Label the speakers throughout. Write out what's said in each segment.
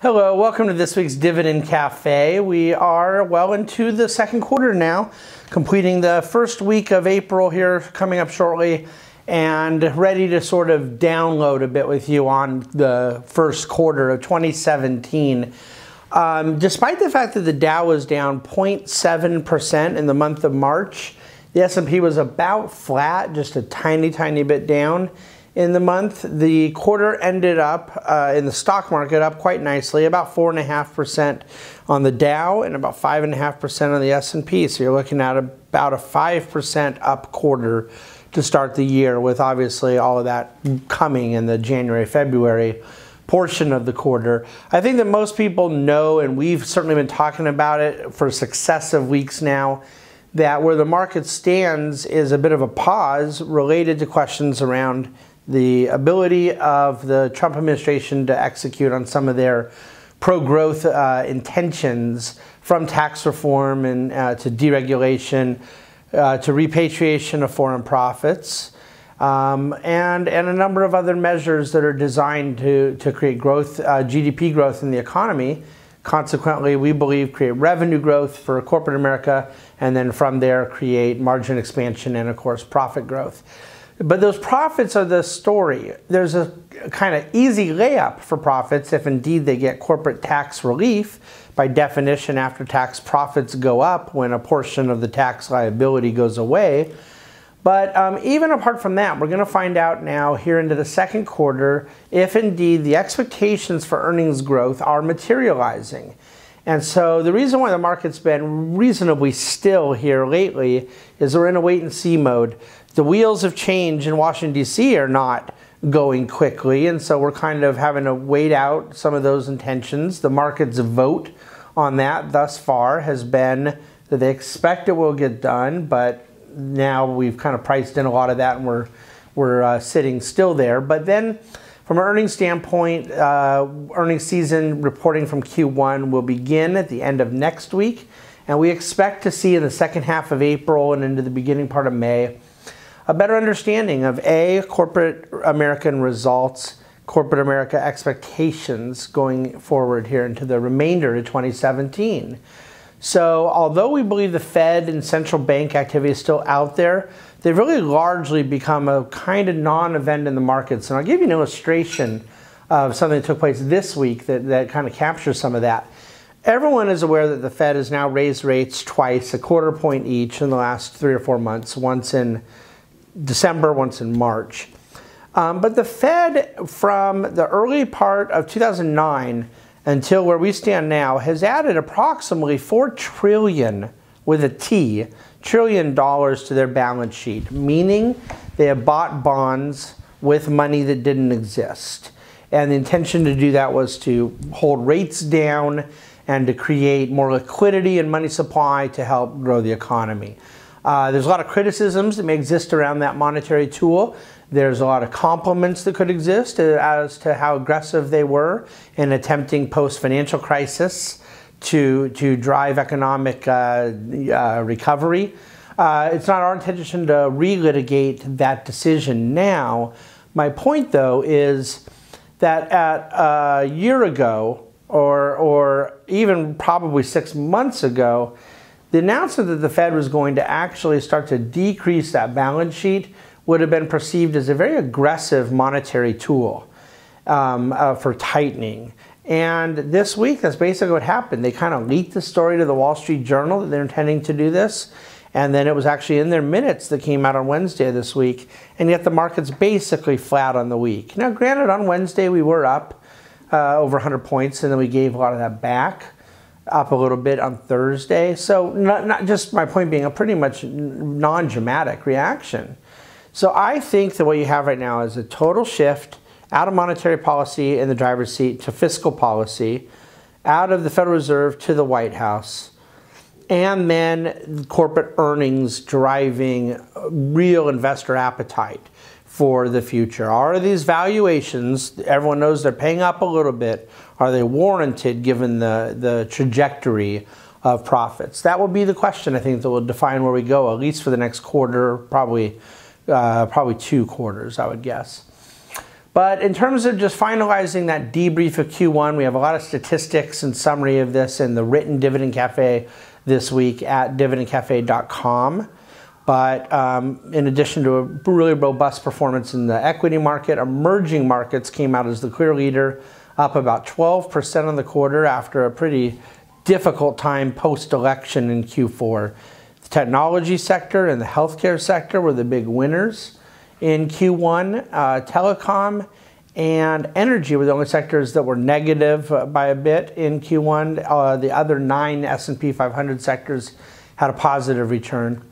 Speaker 1: Hello, welcome to this week's Dividend Cafe. We are well into the second quarter now, completing the first week of April here coming up shortly, and ready to sort of download a bit with you on the first quarter of 2017. Um, despite the fact that the Dow was down 0.7% in the month of March, the S&P was about flat, just a tiny, tiny bit down in the month. The quarter ended up uh, in the stock market up quite nicely, about four and a half percent on the Dow and about five and a half percent on the S&P. So you're looking at about a five percent up quarter to start the year, with obviously all of that coming in the January February portion of the quarter. I think that most people know, and we've certainly been talking about it for successive weeks now that where the market stands is a bit of a pause related to questions around the ability of the Trump administration to execute on some of their pro growth uh, intentions from tax reform and uh, to deregulation uh, to repatriation of foreign profits. Um, and, and a number of other measures that are designed to, to create growth, uh, GDP growth in the economy. Consequently, we believe create revenue growth for corporate America, and then from there create margin expansion and, of course, profit growth. But those profits are the story. There's a kind of easy layup for profits if indeed they get corporate tax relief. By definition, after tax profits go up when a portion of the tax liability goes away. But um, even apart from that, we're going to find out now here into the second quarter if indeed the expectations for earnings growth are materializing. And so the reason why the market's been reasonably still here lately is we're in a wait and see mode the wheels of change in Washington, D.C. are not going quickly, and so we're kind of having to wait out some of those intentions. The market's vote on that thus far has been that they expect it will get done, but now we've kind of priced in a lot of that and we're, we're uh, sitting still there. But then, from an earnings standpoint, uh, earnings season reporting from Q1 will begin at the end of next week, and we expect to see in the second half of April and into the beginning part of May a better understanding of A, corporate American results, corporate America expectations going forward here into the remainder of 2017. So, although we believe the Fed and central bank activity is still out there, they've really largely become a kind of non event in the markets. And I'll give you an illustration of something that took place this week that, that kind of captures some of that. Everyone is aware that the Fed has now raised rates twice, a quarter point each in the last three or four months, once in December, once in March. Um, but the Fed, from the early part of 2009 until where we stand now, has added approximately 4 trillion with a T, trillion dollars to their balance sheet, meaning they have bought bonds with money that didn't exist. And the intention to do that was to hold rates down and to create more liquidity and money supply to help grow the economy. Uh, there's a lot of criticisms that may exist around that monetary tool. There's a lot of compliments that could exist as to how aggressive they were in attempting post financial crisis to, to drive economic uh, uh, recovery. Uh, it's not our intention to relitigate that decision now. My point, though, is that at a year ago, or, or even probably six months ago, the announcement that the Fed was going to actually start to decrease that balance sheet would have been perceived as a very aggressive monetary tool um, uh, for tightening. And this week, that's basically what happened. They kind of leaked the story to the Wall Street Journal that they're intending to do this. And then it was actually in their minutes that came out on Wednesday this week. And yet the market's basically flat on the week. Now, granted, on Wednesday we were up uh, over 100 points, and then we gave a lot of that back up a little bit on Thursday. So not, not just my point being a pretty much non-dramatic reaction. So I think that what you have right now is a total shift out of monetary policy in the driver's seat to fiscal policy, out of the Federal Reserve to the White House, and then corporate earnings driving real investor appetite for the future? Are these valuations, everyone knows they're paying up a little bit, are they warranted given the, the trajectory of profits? That will be the question I think that will define where we go, at least for the next quarter, probably, uh, probably two quarters, I would guess. But in terms of just finalizing that debrief of Q1, we have a lot of statistics and summary of this in the written Dividend Cafe this week at dividendcafe.com. But um, in addition to a really robust performance in the equity market, emerging markets came out as the clear leader, up about 12% on the quarter after a pretty difficult time post election in Q4. The technology sector and the healthcare sector were the big winners in Q1. Uh, telecom and energy were the only sectors that were negative uh, by a bit in Q1. Uh, the other nine S&P 500 sectors had a positive return.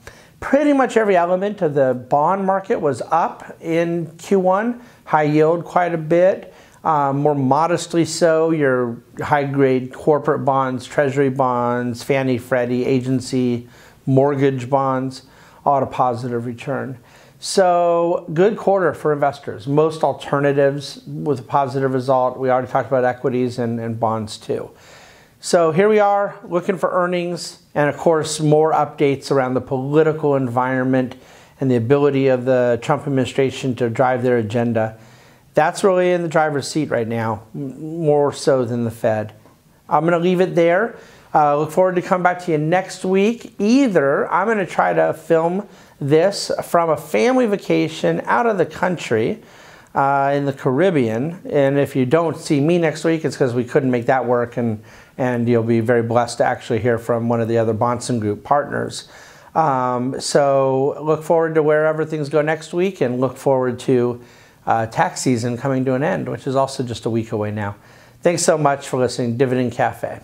Speaker 1: Pretty much every element of the bond market was up in Q1. High yield quite a bit. Uh, more modestly so, your high grade corporate bonds, treasury bonds, Fannie, Freddie, agency, mortgage bonds, all a positive return. So, good quarter for investors. Most alternatives with a positive result. We already talked about equities and, and bonds too. So, here we are looking for earnings and, of course, more updates around the political environment and the ability of the Trump administration to drive their agenda that's really in the driver's seat right now, more so than the Fed. I'm going to leave it there. Uh, look forward to come back to you next week. Either I'm going to try to film this from a family vacation out of the country uh, in the Caribbean. And if you don't see me next week, it's because we couldn't make that work. And, and you'll be very blessed to actually hear from one of the other Bahnsen Group partners. Um, so look forward to wherever things go next week and look forward to uh, tax season coming to an end, which is also just a week away now. Thanks so much for listening, Dividend Cafe.